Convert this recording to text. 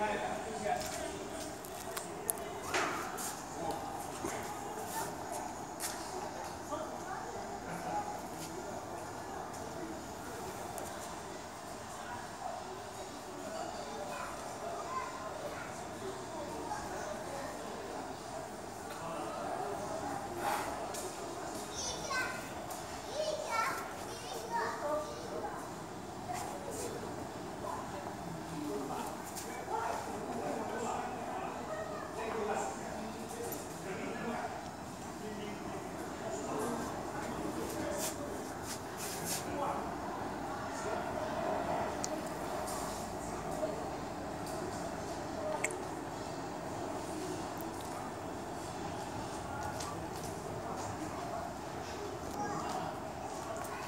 plan.